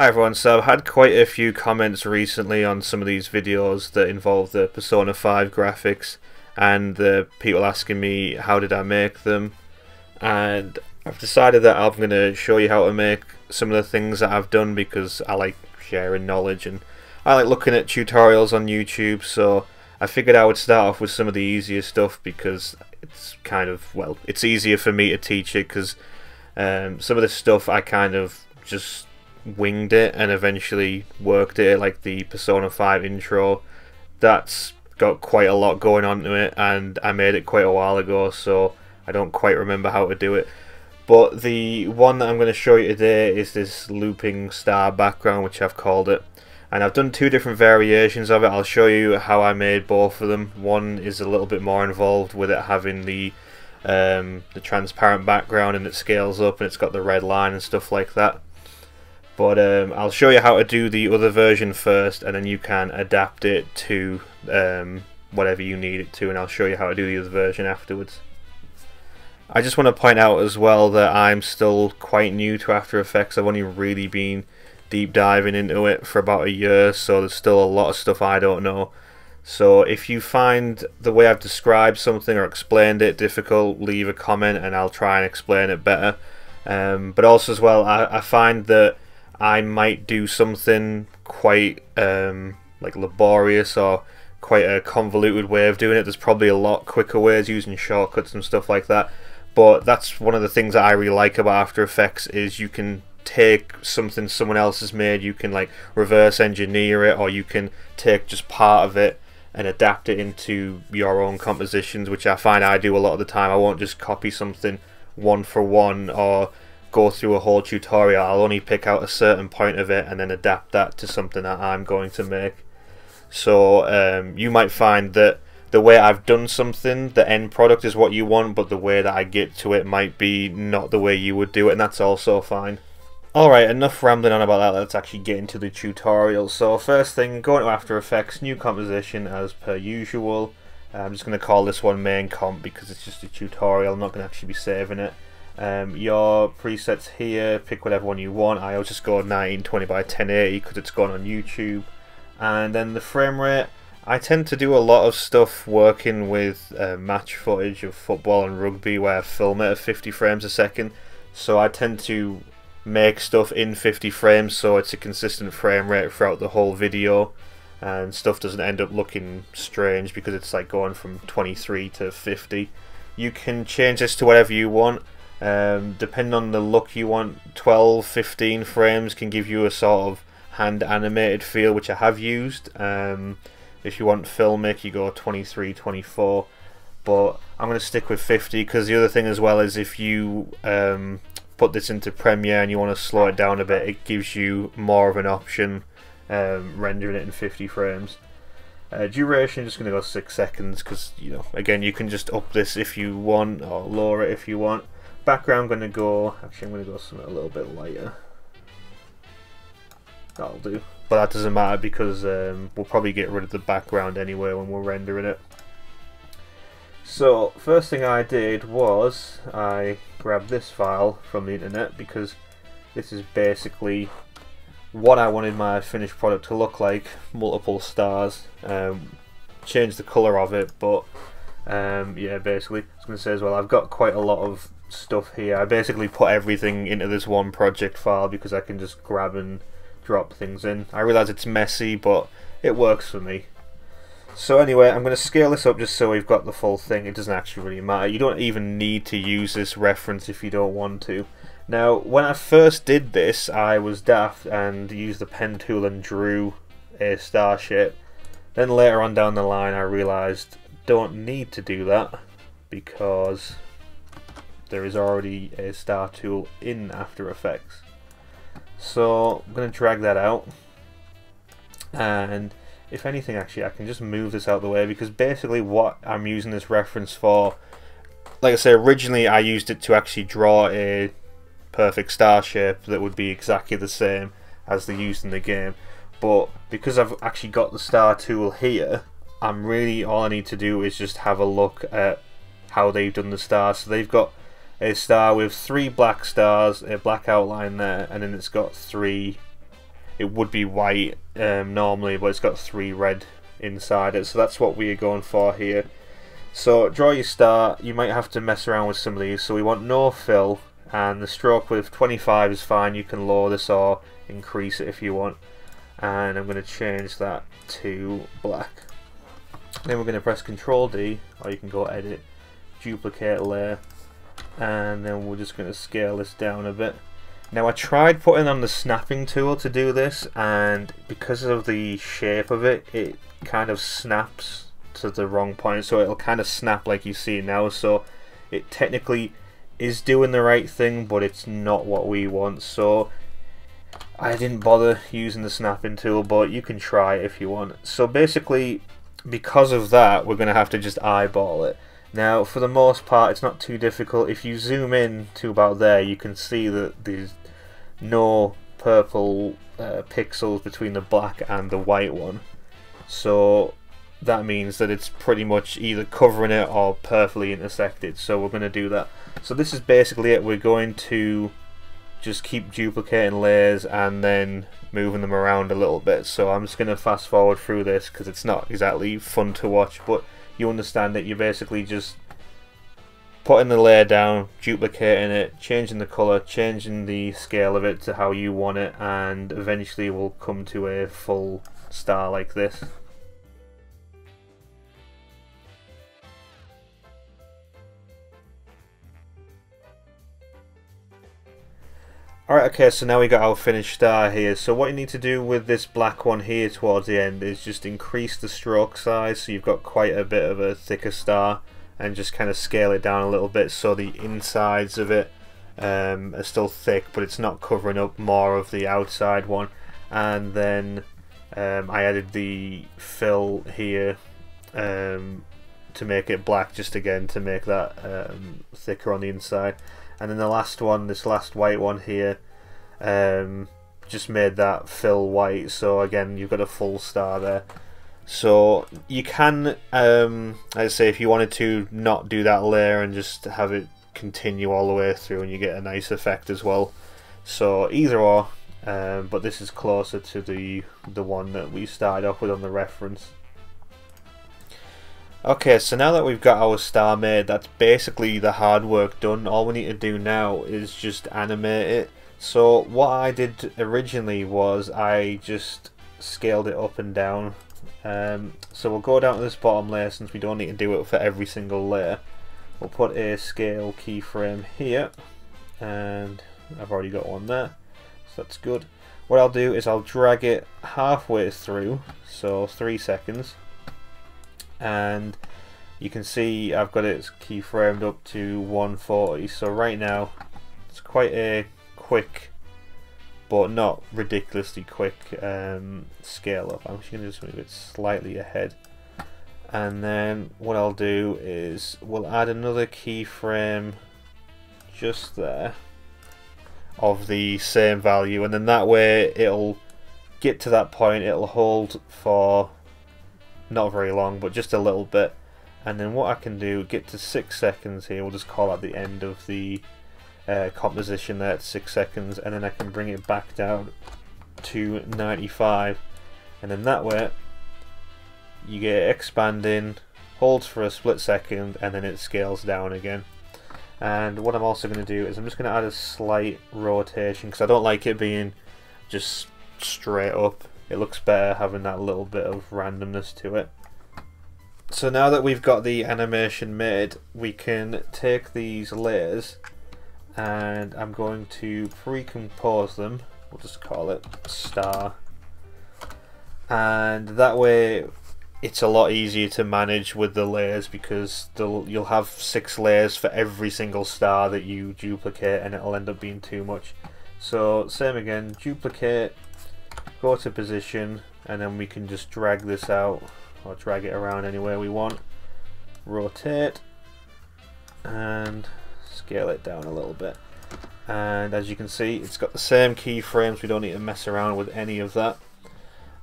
Hi everyone, so I've had quite a few comments recently on some of these videos that involve the Persona 5 graphics and the people asking me how did I make them. And I've decided that I'm going to show you how to make some of the things that I've done because I like sharing knowledge and I like looking at tutorials on YouTube. So I figured I would start off with some of the easier stuff because it's kind of, well, it's easier for me to teach it because um, some of the stuff I kind of just winged it and eventually worked it like the Persona 5 intro. That's got quite a lot going on to it and I made it quite a while ago so I don't quite remember how to do it. But the one that I'm going to show you today is this looping star background which I've called it. And I've done two different variations of it. I'll show you how I made both of them. One is a little bit more involved with it having the um, the transparent background and it scales up and it's got the red line and stuff like that. But um, I'll show you how to do the other version first, and then you can adapt it to um, whatever you need it to, and I'll show you how to do the other version afterwards. I just want to point out as well that I'm still quite new to After Effects. I've only really been deep diving into it for about a year, so there's still a lot of stuff I don't know. So if you find the way I've described something or explained it difficult, leave a comment and I'll try and explain it better. Um, but also as well, I, I find that I might do something quite um, like laborious or quite a convoluted way of doing it. There's probably a lot quicker ways using shortcuts and stuff like that. But that's one of the things that I really like about After Effects is you can take something someone else has made, you can like reverse engineer it, or you can take just part of it and adapt it into your own compositions, which I find I do a lot of the time. I won't just copy something one for one or go through a whole tutorial. I'll only pick out a certain point of it and then adapt that to something that I'm going to make. So um, you might find that the way I've done something, the end product is what you want, but the way that I get to it might be not the way you would do it, and that's also fine. Alright, enough rambling on about that, let's actually get into the tutorial. So first thing, going to After Effects, new composition as per usual. I'm just going to call this one main comp because it's just a tutorial, I'm not going to actually be saving it. Um, your presets here, pick whatever one you want. I'll just go 1920 by 1080 because it's gone on YouTube. And then the frame rate, I tend to do a lot of stuff working with uh, match footage of football and rugby where I film it at 50 frames a second. So I tend to make stuff in 50 frames so it's a consistent frame rate throughout the whole video and stuff doesn't end up looking strange because it's like going from 23 to 50. You can change this to whatever you want. Um, depending on the look you want, 12, 15 frames can give you a sort of hand animated feel, which I have used. Um, if you want filmic, you go 23, 24. But I'm going to stick with 50 because the other thing as well is if you um, put this into Premiere and you want to slow it down a bit, it gives you more of an option um, rendering it in 50 frames. Uh, duration just going to go 6 seconds because, you know, again, you can just up this if you want or lower it if you want background I'm going to go, actually I'm going to go something a little bit lighter. That'll do. But that doesn't matter because um, we'll probably get rid of the background anyway when we're rendering it. So, first thing I did was I grabbed this file from the internet because this is basically what I wanted my finished product to look like. Multiple stars. Um, change the colour of it, but um, yeah, basically, I was going to say as well, I've got quite a lot of stuff here. I basically put everything into this one project file because I can just grab and drop things in. I realise it's messy, but it works for me. So anyway, I'm going to scale this up just so we've got the full thing. It doesn't actually really matter. You don't even need to use this reference if you don't want to. Now, when I first did this, I was daft and used the pen tool and drew a star. Then later on down the line, I realised don't need to do that because there is already a star tool in After Effects. So I'm going to drag that out. And if anything actually I can just move this out of the way because basically what I'm using this reference for like I say originally I used it to actually draw a perfect star shape that would be exactly the same as they used in the game. But because I've actually got the star tool here I'm really all I need to do is just have a look at how they've done the stars so they've got a star with three black stars, a black outline there, and then it's got three it would be white um, normally, but it's got three red inside it. So that's what we are going for here. So draw your star. You might have to mess around with some of these. So we want no fill, and the stroke with 25 is fine. You can lower this or increase it if you want. And I'm going to change that to black. Then we're going to press Control D, or you can go Edit, Duplicate Layer, and then we're just going to scale this down a bit. Now I tried putting on the snapping tool to do this and because of the shape of it, it kind of snaps to the wrong point so it'll kind of snap like you see now so it technically is doing the right thing but it's not what we want so I didn't bother using the snapping tool but you can try if you want. So basically because of that we're going to have to just eyeball it. Now, for the most part, it's not too difficult. If you zoom in to about there, you can see that there's no purple uh, pixels between the black and the white one. So that means that it's pretty much either covering it or perfectly intersected. So we're going to do that. So this is basically it. We're going to just keep duplicating layers and then moving them around a little bit. So I'm just going to fast forward through this because it's not exactly fun to watch, but you understand that you're basically just putting the layer down, duplicating it, changing the colour, changing the scale of it to how you want it, and eventually we'll come to a full star like this. Alright, okay, so now we got our finished star here. So what you need to do with this black one here towards the end is just increase the stroke size so you've got quite a bit of a thicker star and just kind of scale it down a little bit so the insides of it um, are still thick but it's not covering up more of the outside one. And then um, I added the fill here um, to make it black just again to make that um, thicker on the inside and then the last one, this last white one here, um, just made that fill white. So again, you've got a full star there. So you can, um, I say, if you wanted to not do that layer and just have it continue all the way through, and you get a nice effect as well. So either or, um, but this is closer to the the one that we started off with on the reference. Okay, so now that we've got our star made, that's basically the hard work done. All we need to do now is just animate it. So what I did originally was I just scaled it up and down. Um, so we'll go down to this bottom layer since we don't need to do it for every single layer. We'll put a scale keyframe here and I've already got one there so that's good. What I'll do is I'll drag it halfway through, so three seconds and you can see I've got it keyframed up to 140 so right now it's quite a quick but not ridiculously quick um, scale up. I'm just going to just move it slightly ahead and then what I'll do is we'll add another keyframe just there of the same value and then that way it'll get to that point it'll hold for not very long, but just a little bit. And then what I can do, get to 6 seconds here, we'll just call that the end of the uh, composition there at 6 seconds, and then I can bring it back down to 95. And then that way, you get expanding, holds for a split second, and then it scales down again. And what I'm also going to do is I'm just going to add a slight rotation, because I don't like it being just straight up it looks better having that little bit of randomness to it. So now that we've got the animation made, we can take these layers and I'm going to pre-compose them. We'll just call it star. And that way it's a lot easier to manage with the layers because you'll have six layers for every single star that you duplicate and it'll end up being too much. So same again, duplicate go to position and then we can just drag this out or drag it around anywhere we want. Rotate and scale it down a little bit. And as you can see it's got the same keyframes we don't need to mess around with any of that.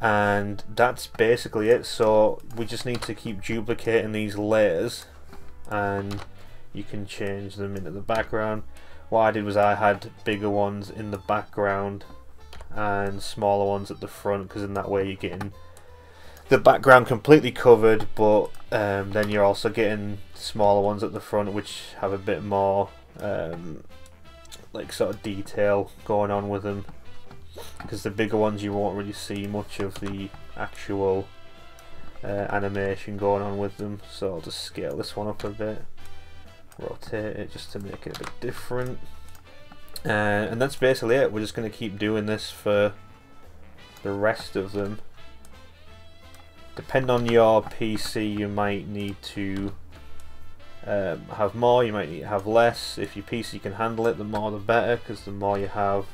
And that's basically it so we just need to keep duplicating these layers and you can change them into the background. What I did was I had bigger ones in the background and smaller ones at the front because in that way you're getting the background completely covered but um, then you're also getting smaller ones at the front which have a bit more um, like sort of detail going on with them. Because the bigger ones you won't really see much of the actual uh, animation going on with them so I'll just scale this one up a bit rotate it just to make it a bit different uh, and that's basically it we're just going to keep doing this for the rest of them Depend on your PC you might need to um, have more, you might need to have less. If your PC can handle it, the more the better, because the more you have,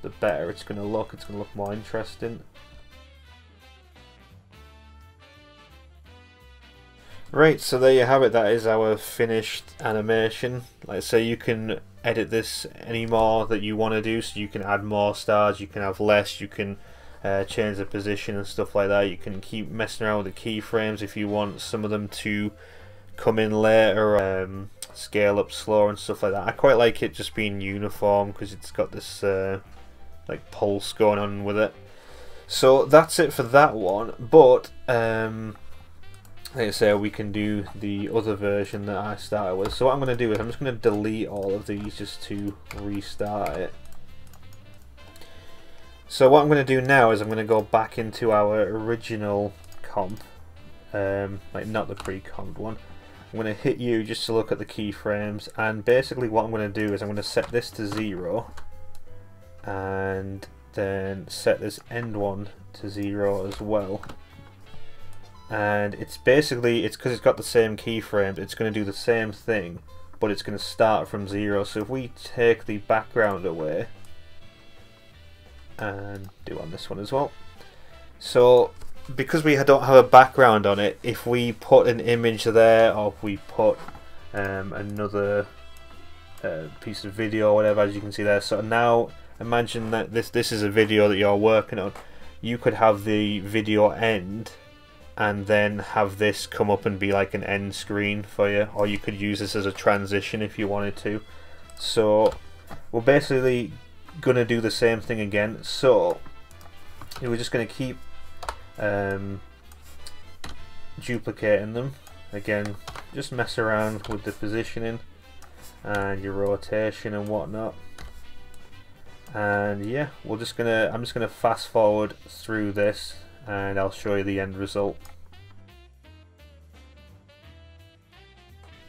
the better it's going to look. It's going to look more interesting. Right, so there you have it. That is our finished animation. Like I say, you can edit this any more that you want to do. So you can add more stars, you can have less, you can uh, change the position and stuff like that. You can keep messing around with the keyframes if you want some of them to come in later, um, scale up slower and stuff like that. I quite like it just being uniform because it's got this uh, like pulse going on with it. So that's it for that one. But um, like I say, we can do the other version that I started with. So what I'm going to do is I'm just going to delete all of these just to restart it. So what I'm going to do now is I'm going to go back into our original comp, um, like not the pre-comp one. I'm going to hit U just to look at the keyframes and basically what I'm going to do is I'm going to set this to 0 and then set this end one to 0 as well and it's basically it's because it's got the same keyframes it's going to do the same thing but it's going to start from 0 so if we take the background away and do on this one as well so because we don't have a background on it, if we put an image there or if we put um, another uh, piece of video or whatever, as you can see there. So now imagine that this this is a video that you're working on. You could have the video end and then have this come up and be like an end screen for you or you could use this as a transition if you wanted to. So we're basically to do the same thing again. So we're just to keep um, duplicating them again just mess around with the positioning and your rotation and whatnot and yeah we're just gonna I'm just gonna fast forward through this and I'll show you the end result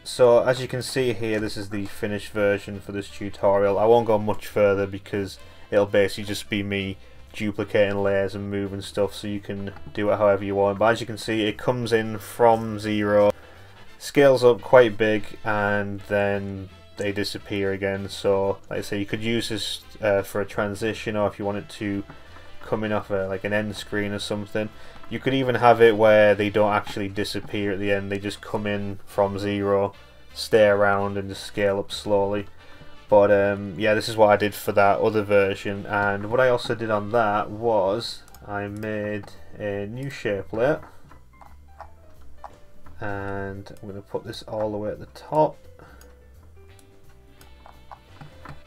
so as you can see here this is the finished version for this tutorial I won't go much further because it'll basically just be me duplicating layers and moving stuff so you can do it however you want. But as you can see, it comes in from zero, scales up quite big, and then they disappear again. So, like I say, you could use this uh, for a transition, or if you wanted to come in off a, like an end screen or something. You could even have it where they don't actually disappear at the end; they just come in from zero, stay around, and just scale up slowly. But um, yeah, this is what I did for that other version. And what I also did on that was I made a new shape layer. And I'm going to put this all the way at the top.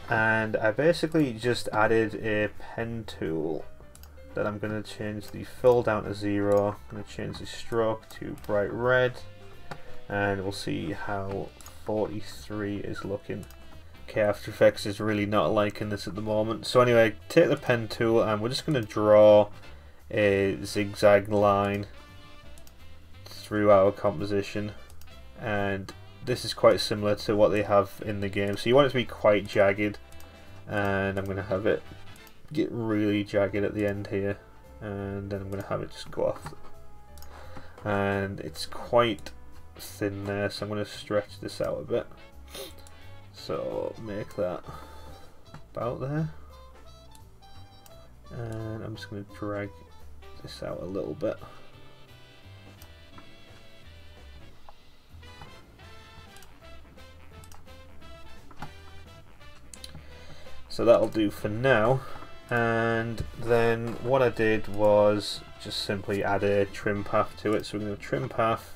And I basically just added a pen tool that I'm going to change the fill down to zero. I'm going to change the stroke to bright red. And we'll see how 43 is looking. Okay, After Effects is really not liking this at the moment. So anyway, take the pen tool and we're just going to draw a zigzag line through our composition. And this is quite similar to what they have in the game. So you want it to be quite jagged. And I'm going to have it get really jagged at the end here. And then I'm going to have it just go off. And it's quite thin there, so I'm going to stretch this out a bit. So make that about there. And I'm just going to drag this out a little bit. So that'll do for now. And then what I did was just simply add a trim path to it. So we're going to trim path.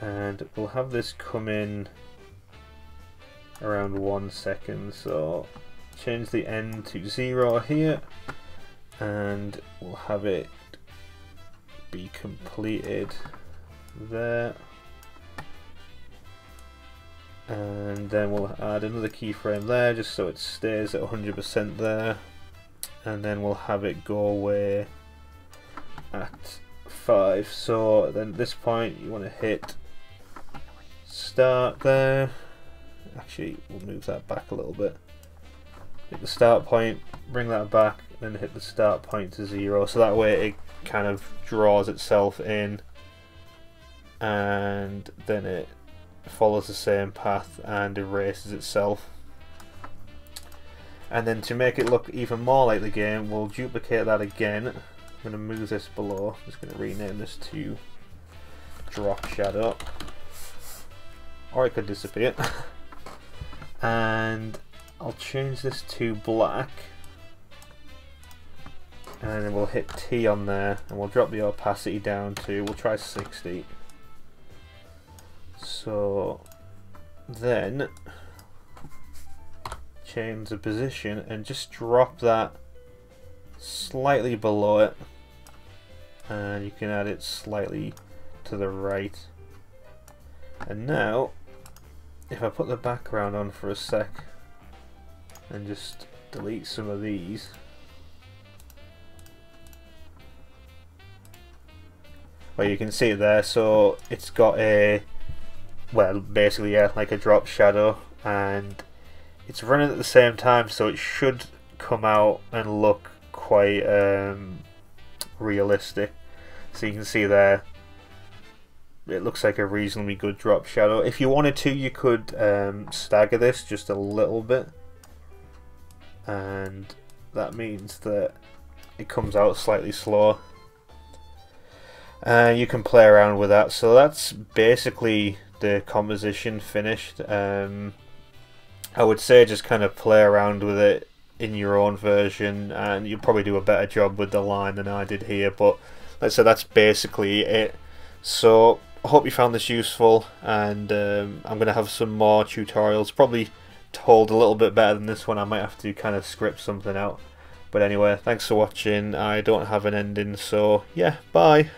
And we'll have this come in around one second. So change the end to zero here. And we'll have it be completed there. And then we'll add another keyframe there just so it stays at 100% there and then we'll have it go away at 5 so then at this point you want to hit start there. Actually we'll move that back a little bit. Hit the start point bring that back and then hit the start point to 0 so that way it kind of draws itself in and then it follows the same path and erases itself. And then to make it look even more like the game, we'll duplicate that again. I'm going to move this below. I'm just going to rename this to Drop Shadow. Or it could disappear. and I'll change this to black. And then we'll hit T on there and we'll drop the opacity down to, we'll try 60. So then change the position and just drop that slightly below it. And you can add it slightly to the right. And now if I put the background on for a sec and just delete some of these. Well you can see there so it's got a well, basically, yeah, like a drop shadow, and it's running at the same time, so it should come out and look quite um, realistic. So you can see there, it looks like a reasonably good drop shadow. If you wanted to, you could um, stagger this just a little bit, and that means that it comes out slightly slower. And uh, you can play around with that. So that's basically the composition finished. Um, I would say just kind of play around with it in your own version, and you'll probably do a better job with the line than I did here. But let's say that's basically it. So I hope you found this useful, and um, I'm going to have some more tutorials, probably told a little bit better than this one. I might have to kind of script something out. But anyway, thanks for watching. I don't have an ending, so yeah, bye.